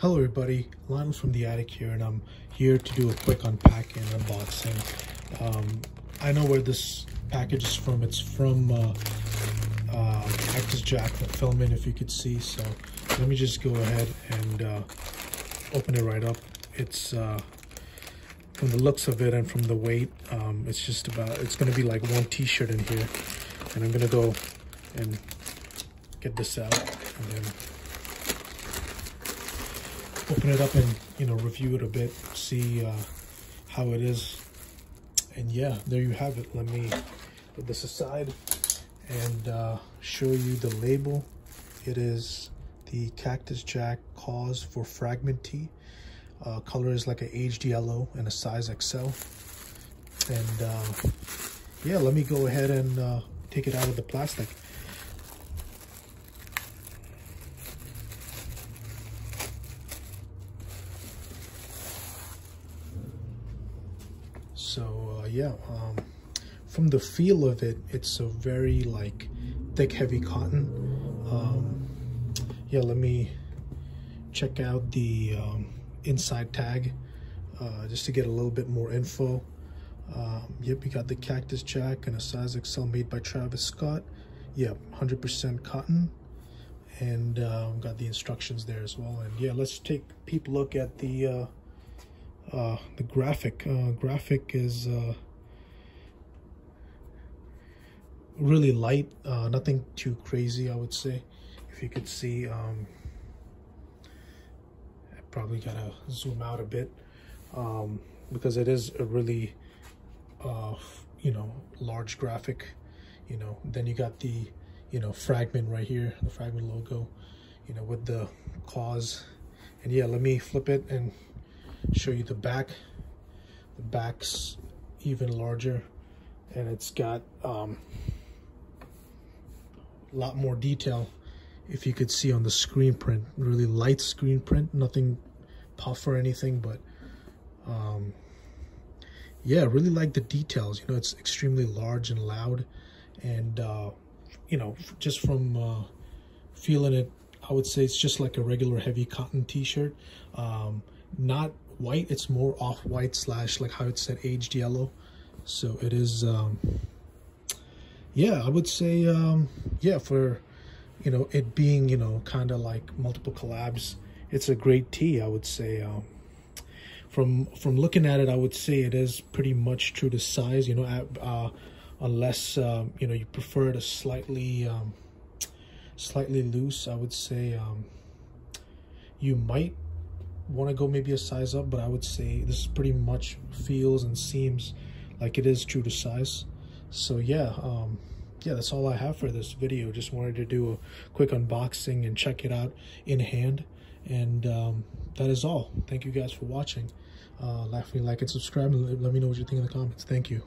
Hello everybody, Lionel from the attic here and I'm here to do a quick unpacking and unboxing. Um, I know where this package is from. It's from uh, uh, Cactus Jack Filament if you could see. So let me just go ahead and uh, open it right up. It's uh, from the looks of it and from the weight, um, it's just about, it's gonna be like one t-shirt in here. And I'm gonna go and get this out and then open it up and you know review it a bit see uh, how it is. And yeah there you have it. Let me put this aside and uh, show you the label. It is the cactus jack Kaws for fragment tee uh, color is like an aged yellow and a size XL and uh, yeah let me go ahead and uh, take it out of the plastic so uh, yeah um, from the feel of it it's a very like thick heavy cotton. Um, yeah let me check out the um, inside tag uh, just to get a little bit more info. Um, yep you got the cactus jack and a size XL made by Travis Scott. Yep 100% cotton. And uh, got the instructions there as well. And yeah let's take a peep look at the uh, uh, the graphic uh, graphic is uh, really light uh, nothing too crazy I would say. If you could see um, I probably gotta zoom out a bit um, because it is a really uh, you know large graphic you know. Then you got the you know fragment right here the fragment logo you know with the Kaws and yeah let me flip it and show you the back the back's even larger and it's got um, a lot more detail. If you could see on the screen print really light screen print nothing puff or anything but um, yeah really like the details. You know it's extremely large and loud and uh, you know just from uh, feeling it I would say it's just like a regular heavy cotton t-shirt. Um, not white. It's more off-white slash like how it said aged yellow. So it is um yeah i would say um yeah for you know it being you know kind of like multiple collabs it's a great tee i would say um from from looking at it i would say it is pretty much true to size you know uh unless um you know you prefer it a slightly um slightly loose i would say um you might want to go maybe a size up, but I would say this pretty much feels and seems like it is true to size. So yeah, um, yeah, that's all I have for this video. Just wanted to do a quick unboxing and check it out in hand. And um, that is all. Thank you guys for watching. Uh, like, like, and subscribe, and let me know what you think in the comments. Thank you.